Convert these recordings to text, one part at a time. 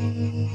Mm-hmm.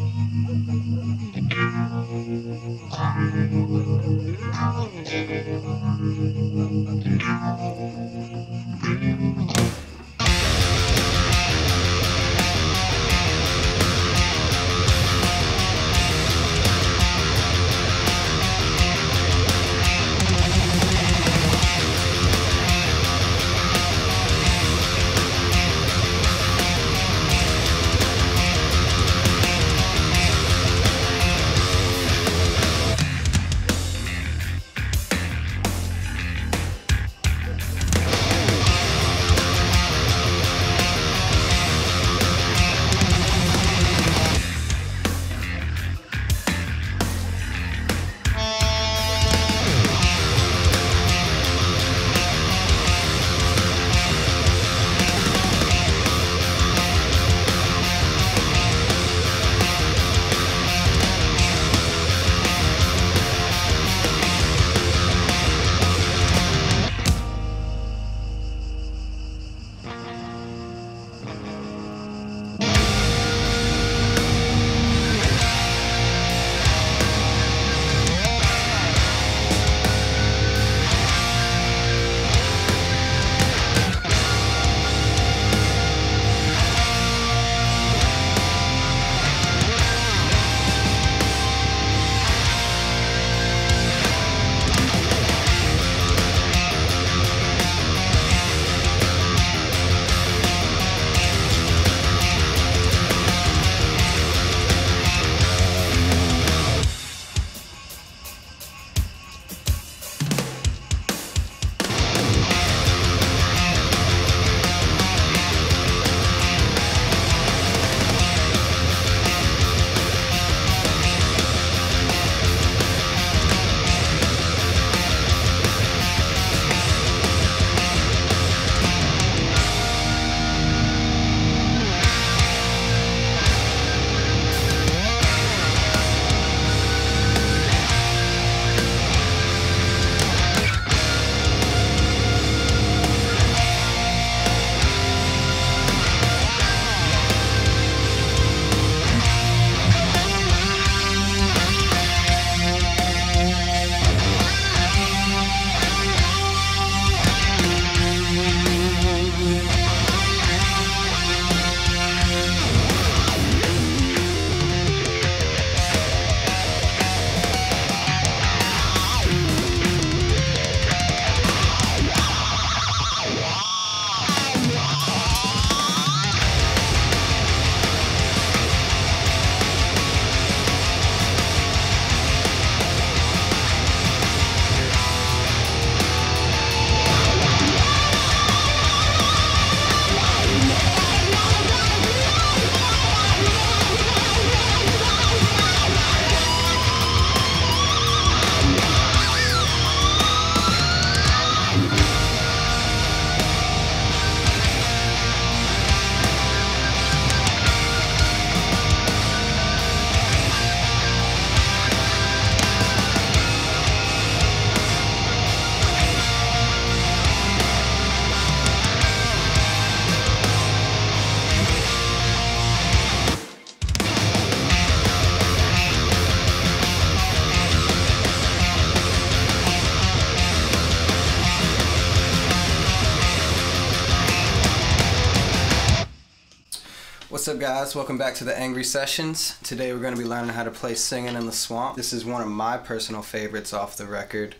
What's up guys, welcome back to the Angry Sessions. Today we're going to be learning how to play Singing in the Swamp. This is one of my personal favorites off the record.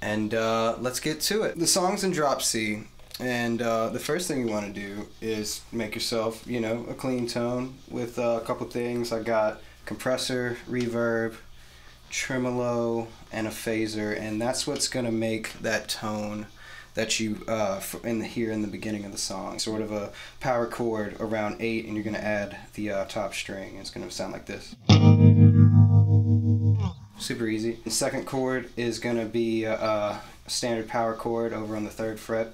And uh, let's get to it. The song's in drop C. And uh, the first thing you want to do is make yourself, you know, a clean tone with uh, a couple things. I got compressor, reverb, tremolo, and a phaser. And that's what's going to make that tone that you uh, in the here in the beginning of the song. Sort of a power chord around eight, and you're gonna add the uh, top string. It's gonna sound like this. Super easy. The second chord is gonna be a, a standard power chord over on the third fret.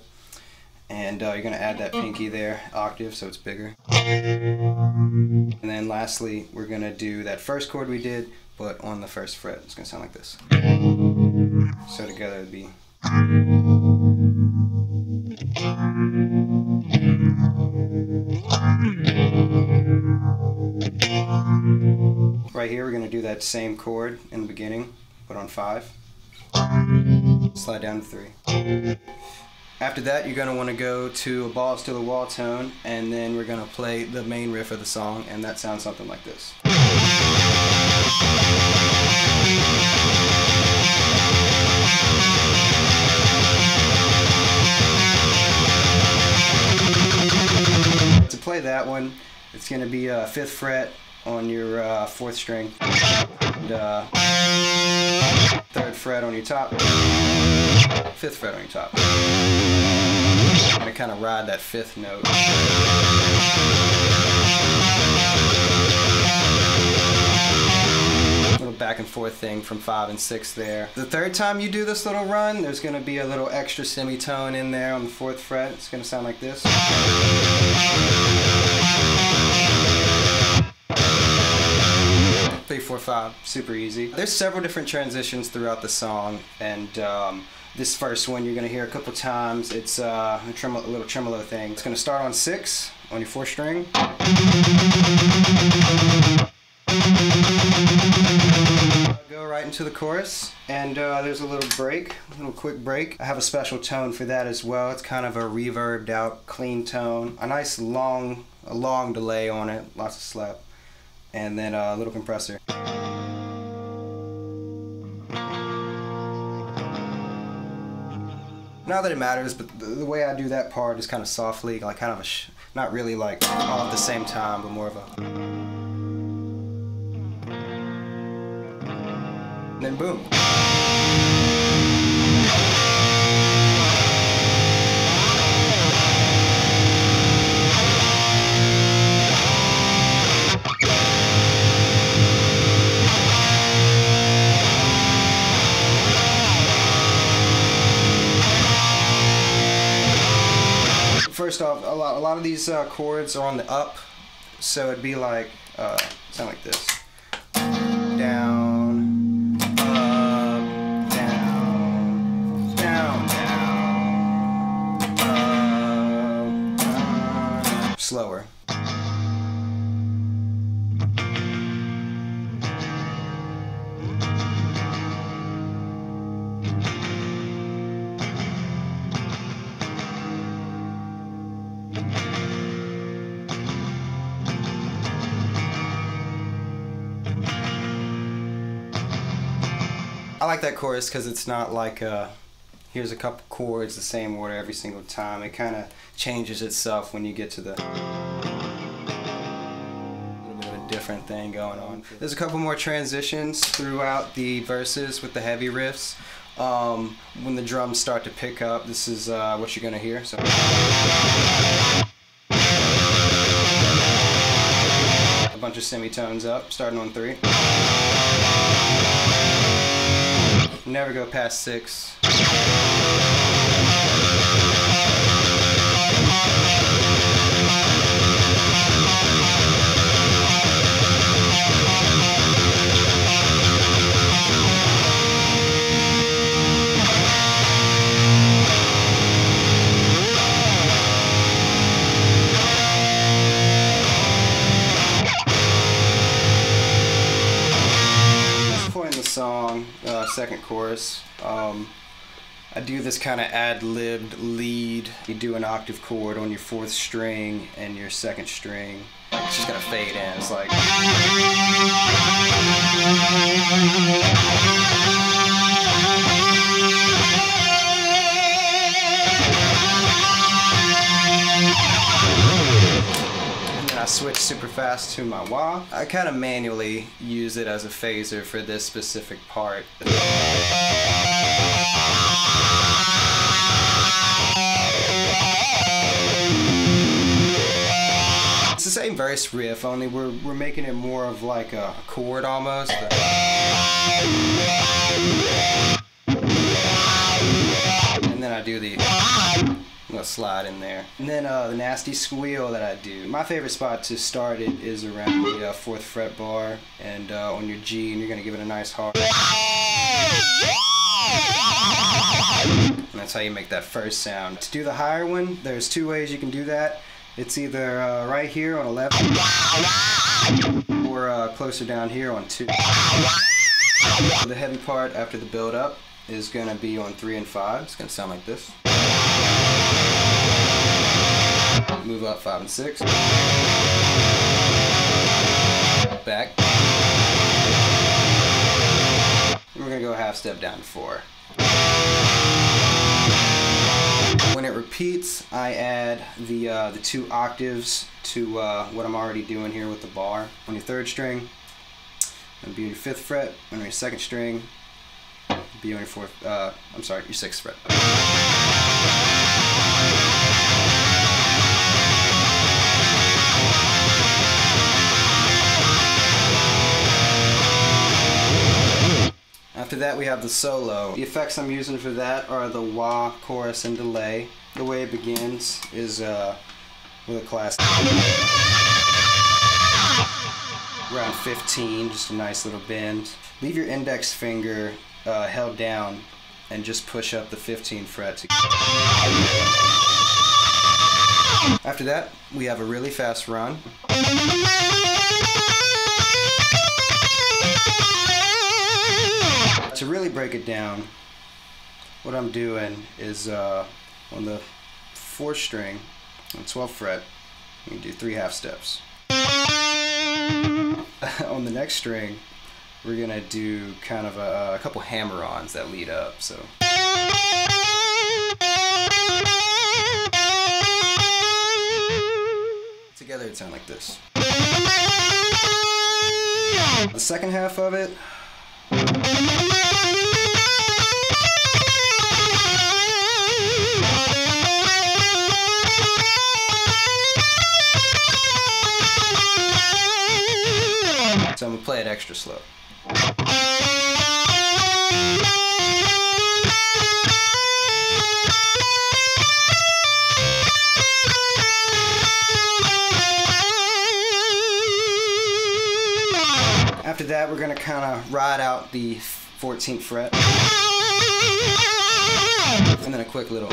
And uh, you're going to add that pinky there, octave, so it's bigger. And then lastly, we're going to do that first chord we did, but on the first fret. It's going to sound like this. So together it'd be. Here, we're going to do that same chord in the beginning, but on 5. Slide down to 3. After that, you're going to want to go to a balls to the wall tone, and then we're going to play the main riff of the song, and that sounds something like this. To play that one, it's going to be a fifth fret on your uh, fourth string, and uh, third fret on your top, fifth fret on your top. I'm to kind of ride that fifth note. Little back and forth thing from five and six there. The third time you do this little run, there's to be a little extra semitone in there on the fourth fret. It's to sound like this. Three, four, five, super easy. There's several different transitions throughout the song, and um, this first one you're gonna hear a couple times. It's uh, a, tremolo, a little tremolo thing. It's gonna start on six on your fourth string. Go right into the chorus, and uh, there's a little break, a little quick break. I have a special tone for that as well. It's kind of a reverbed out, clean tone. A nice long, a long delay on it, lots of slap and then a little compressor. Not that it matters, but the, the, way I do that part is kind of softly, like kind of a, not really like all at the same time, but more of a. And then boom. Lot, of these uh, chords are on the up, so it'd be like, uh, sound like this. Down, up, down, down, down, up, down. Slower. Like that chorus because it's not like uh, here's a couple chords the same order every single time. It kind of changes itself when you get to the a different thing going on. There's a couple more transitions throughout the verses with the heavy riffs. Um, when the drums start to pick up, this is uh, what you're gonna hear. So. A bunch of semitones up, starting on three. Never go past six. Second chorus. Um, I do this kind of ad-libbed lead. You do an octave chord on your fourth string and your second string. It's just gonna fade in. It's like. I switch super fast to my wah. I kind of manually use it as a phaser for this specific part. It's the same verse riff, only we're, we're making it more of like a chord almost. And then I do the gonna slide in there. And then uh, the nasty squeal that I do. My favorite spot to start it is around the uh, fourth fret bar and uh, on your G, and you're gonna give it a nice hard. And that's how you make that first sound. To do the higher one, there's two ways you can do that. It's either uh, right here on 11 or uh, closer down here on two. The heavy part after the build up is going to be on three and five. It's going to sound like this. Move up five and six. Back. And we're going to go a half step down four. When it repeats, I add the uh, the two octaves to uh, what I'm already doing here with the bar. On your third string, and be on your fifth fret. On your second string, be on your fourth. Uh, I'm sorry, your sixth fret. After that we have the solo. The effects I'm using for that are the wah, chorus, and delay. The way it begins is uh, with a class around 15, just a nice little bend. Leave your index finger uh, held down and just push up the 15 fret. After that, we have a really fast run. To really break it down, what I'm doing is uh, on the fourth string, on 12th fret, we do three half steps. on the next string, we're gonna do kind of a, a couple hammer-ons that lead up. So. Together it sound like this. The second half of it. Extra slow. After that, we're gonna kind of ride out the 14th fret. And then a quick little.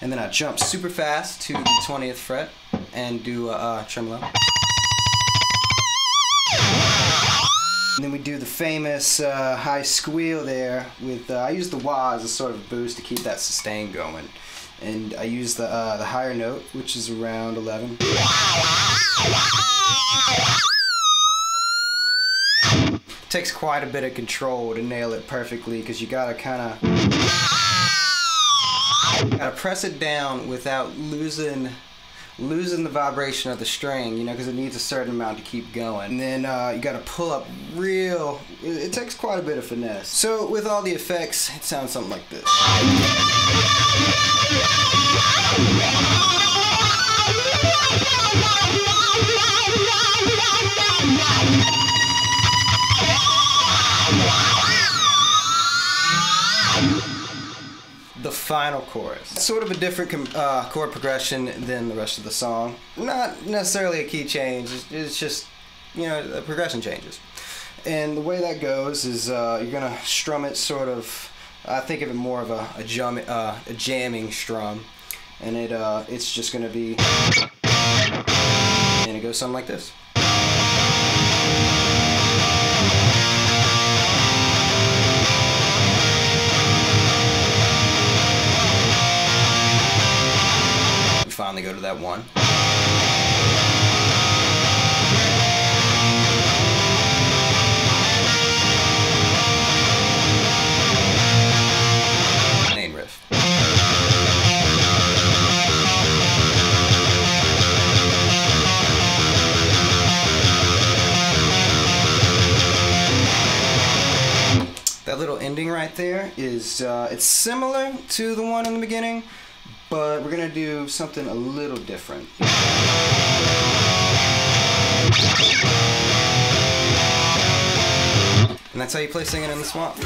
And then I jump super fast to the 20th fret and do a, a tremolo. And then we do the famous uh, high squeal there with, uh, I use the wah as a sort of boost to keep that sustain going. And I use the, uh, the higher note, which is around 11. takes quite a bit of control to nail it perfectly because you gotta kind of gotta press it down without losing losing the vibration of the string, you know, because it needs a certain amount to keep going. And then uh, you got to pull up real. It, it, takes quite a bit of finesse. So with all the effects, it sounds something like this. Final chorus. Sort of a different uh, chord progression than the rest of the song. Not necessarily a key change, it's just, you know, the progression changes. And the way that goes is uh, you're gonna strum it sort of, I think of it more of a, a, jum, uh, a jamming strum. And it uh, it's just gonna be, and it goes something like this. Finally go to that one. Riff. That little ending right there is, uh, it's similar to the one in the beginning, but we're gonna do something a little different. And that's how you play singing in the swamp.